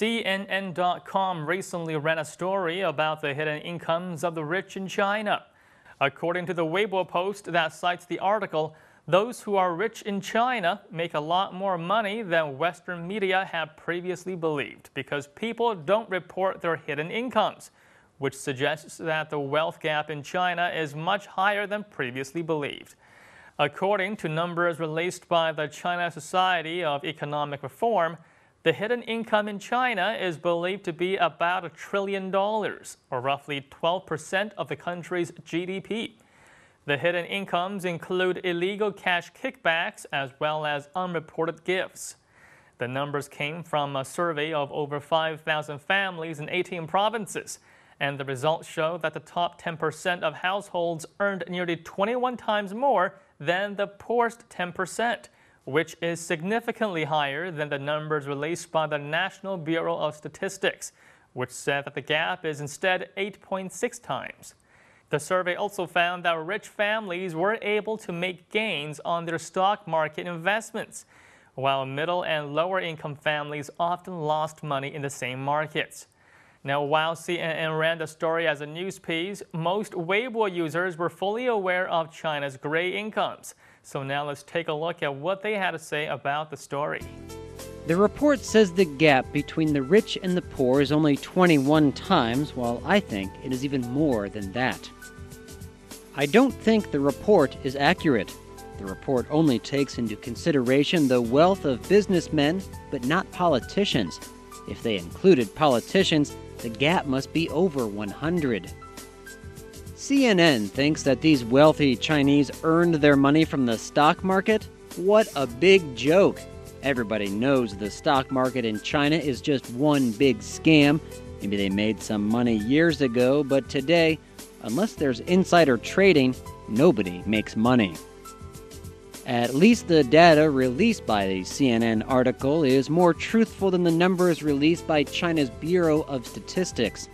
CNN.com recently ran a story about the hidden incomes of the rich in China. According to the Weibo post that cites the article, those who are rich in China make a lot more money than Western media have previously believed because people don't report their hidden incomes, which suggests that the wealth gap in China is much higher than previously believed. According to numbers released by the China Society of Economic Reform, the hidden income in China is believed to be about a trillion dollars, or roughly 12% of the country's GDP. The hidden incomes include illegal cash kickbacks as well as unreported gifts. The numbers came from a survey of over 5,000 families in 18 provinces, and the results show that the top 10% of households earned nearly 21 times more than the poorest 10% which is significantly higher than the numbers released by the National Bureau of Statistics, which said that the gap is instead 8.6 times. The survey also found that rich families were able to make gains on their stock market investments, while middle and lower income families often lost money in the same markets. Now, while CNN ran the story as a news piece, most Weibo users were fully aware of China's gray incomes. So now let's take a look at what they had to say about the story. The report says the gap between the rich and the poor is only 21 times, while I think it is even more than that. I don't think the report is accurate. The report only takes into consideration the wealth of businessmen, but not politicians. If they included politicians, the gap must be over 100. CNN thinks that these wealthy Chinese earned their money from the stock market? What a big joke! Everybody knows the stock market in China is just one big scam. Maybe they made some money years ago, but today, unless there's insider trading, nobody makes money. At least the data released by the CNN article is more truthful than the numbers released by China's Bureau of Statistics.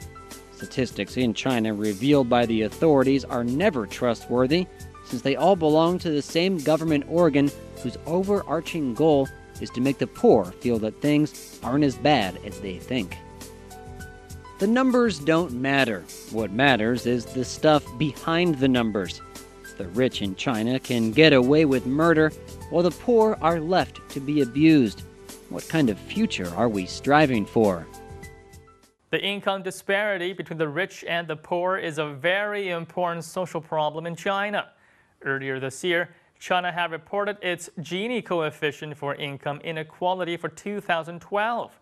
Statistics in China revealed by the authorities are never trustworthy, since they all belong to the same government organ whose overarching goal is to make the poor feel that things aren't as bad as they think. The numbers don't matter. What matters is the stuff behind the numbers. The rich in China can get away with murder, while the poor are left to be abused. What kind of future are we striving for? The income disparity between the rich and the poor is a very important social problem in China. Earlier this year, China had reported its Gini coefficient for income inequality for 2012.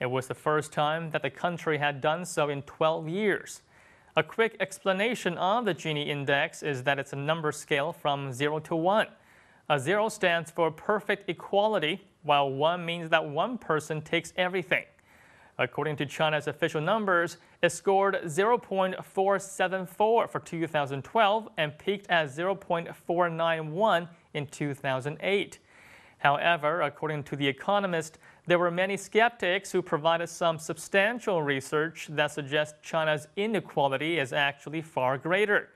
It was the first time that the country had done so in 12 years. A quick explanation of the Gini index is that it's a number scale from 0 to 1. A 0 stands for perfect equality, while 1 means that one person takes everything. According to China's official numbers, it scored 0.474 for 2012 and peaked at 0.491 in 2008. However, according to The Economist, there were many skeptics who provided some substantial research that suggests China's inequality is actually far greater.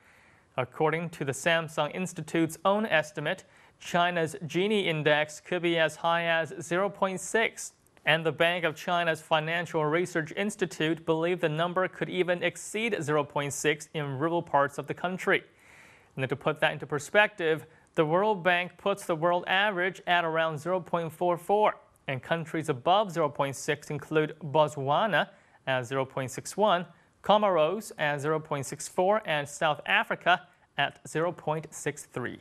According to the Samsung Institute's own estimate, China's Gini index could be as high as 0.6 and the Bank of China's Financial Research Institute believe the number could even exceed 0.6 in rural parts of the country. And to put that into perspective, the World Bank puts the world average at around 0.44, and countries above 0.6 include Botswana at 0.61, Comoros at 0.64, and South Africa at 0.63.